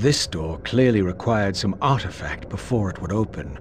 This door clearly required some artifact before it would open.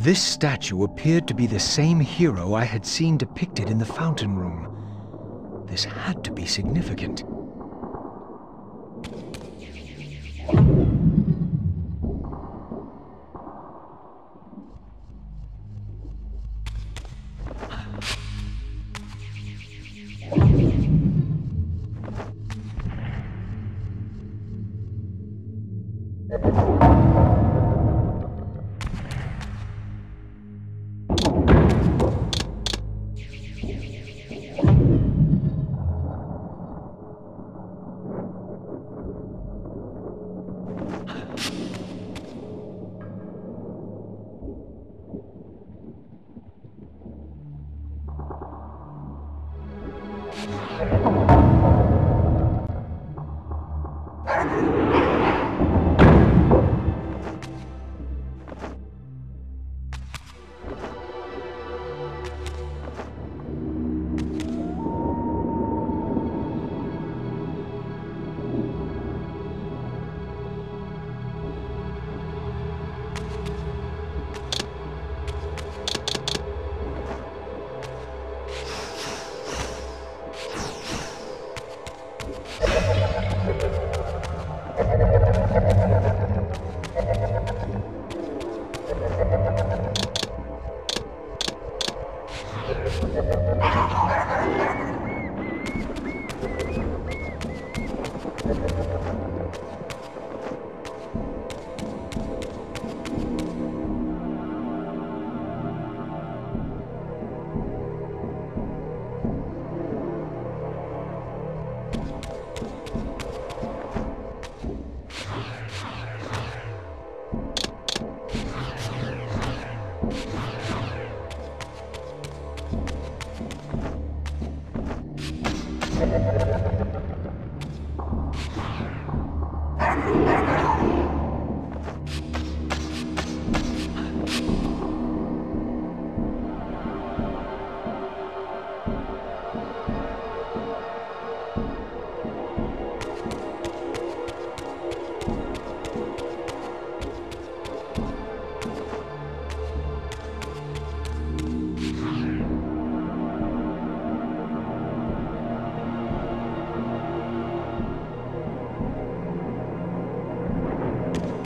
This statue appeared to be the same hero I had seen depicted in the fountain room. This had to be significant.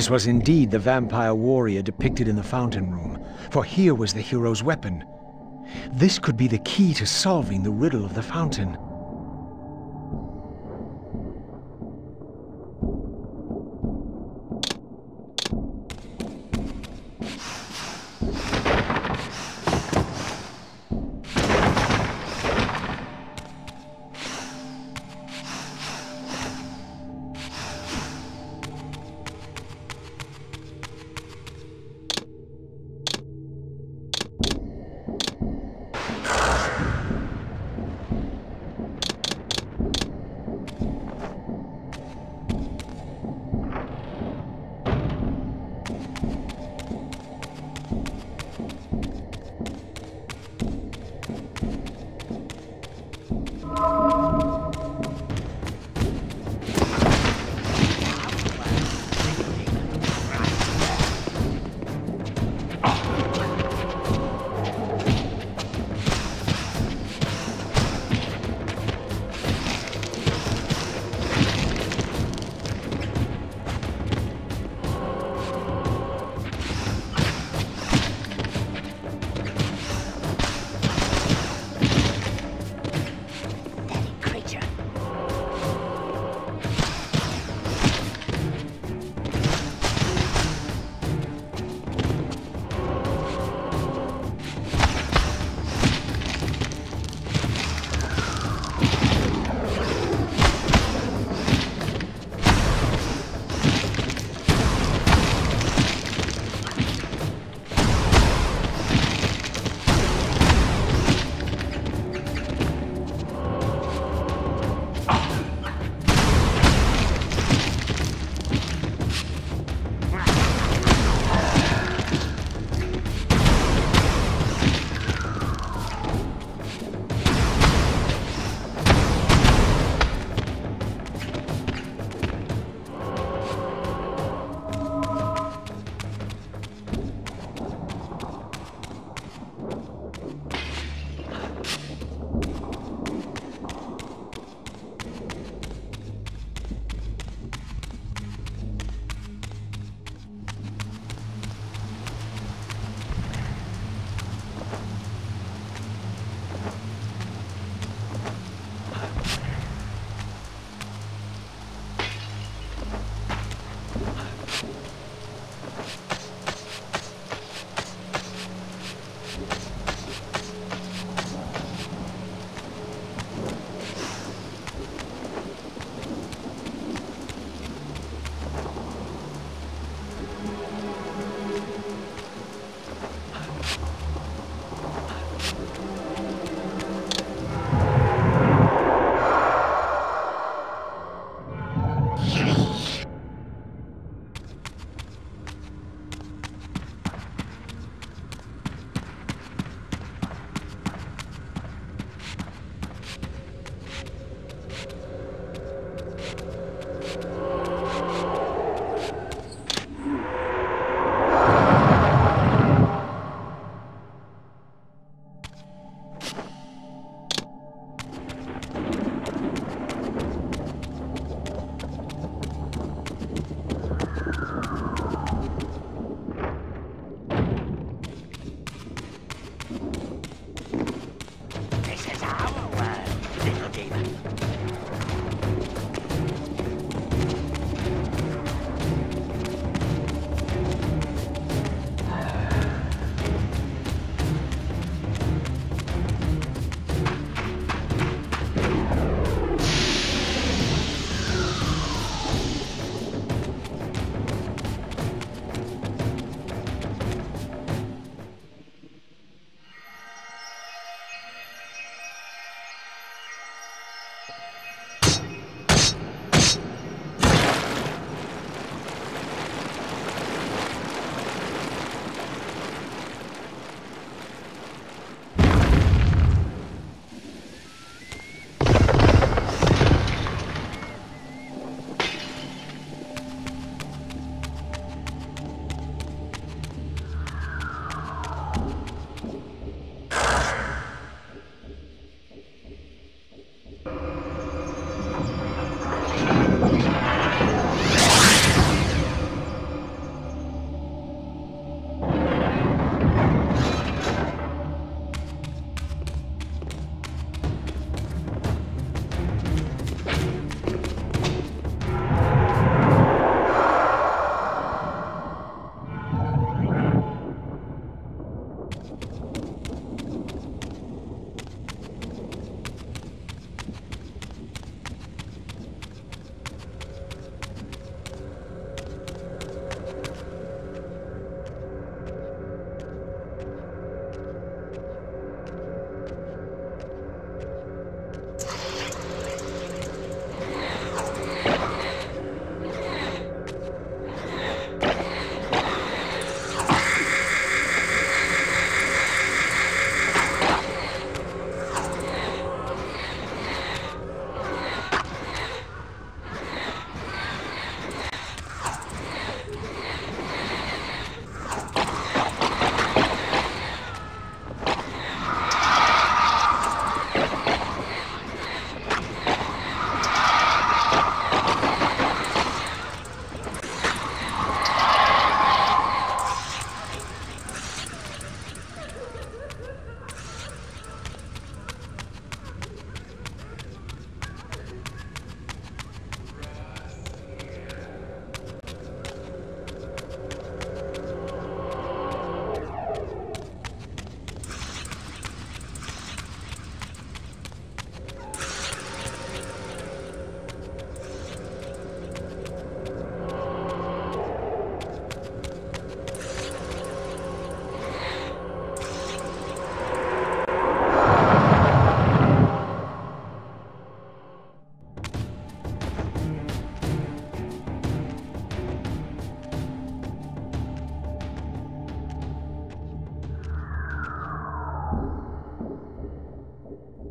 This was indeed the vampire warrior depicted in the fountain room, for here was the hero's weapon. This could be the key to solving the riddle of the fountain.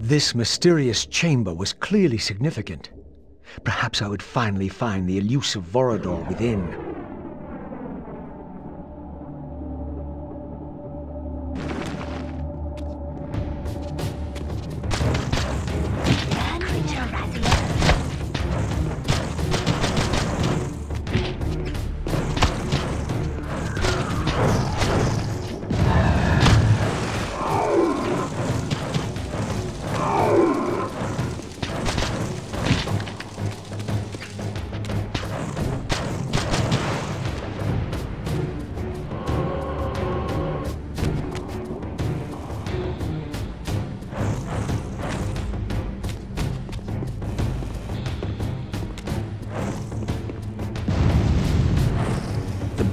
This mysterious chamber was clearly significant. Perhaps I would finally find the elusive Vorador within.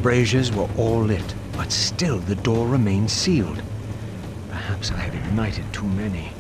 Braziers were all lit, but still the door remained sealed. Perhaps I had ignited too many.